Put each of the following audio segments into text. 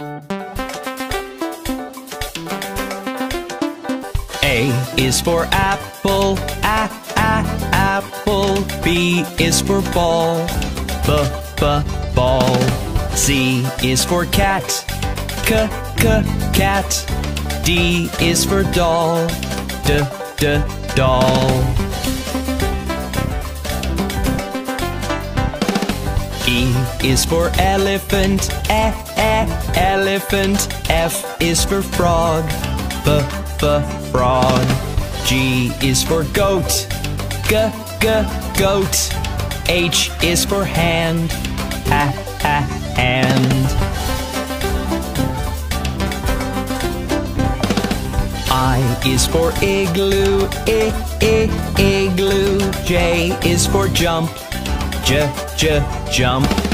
A is for apple, a a apple. B is for ball, b b ball. C is for cat, c c cat. D is for doll, d d doll. Is for elephant, e e elephant. F is for frog, b b frog. G is for goat, g g goat. H is for hand, ha ha hand. I is for igloo, I I igloo. J is for jump, j j jump.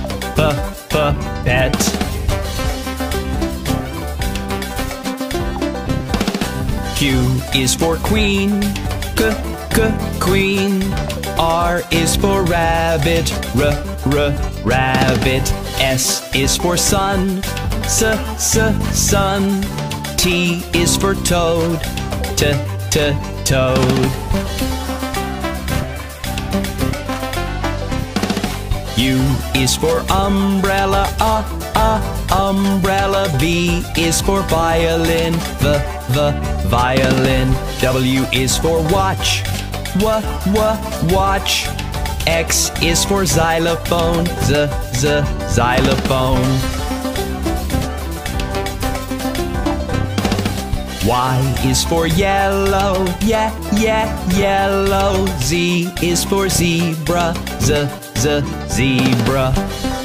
p p pet. Q is for queen, k k queen. R is for rabbit, r r rabbit. S is for sun, s s sun. T is for toad, t t toad. U is for umbrella, uh, uh, umbrella. V is for violin, v, v, violin. W is for watch, w, w, watch. X is for xylophone, z, z, xylophone. Y is for yellow, yeah, yeah, yellow. Z is for zebra, z, z, zebra.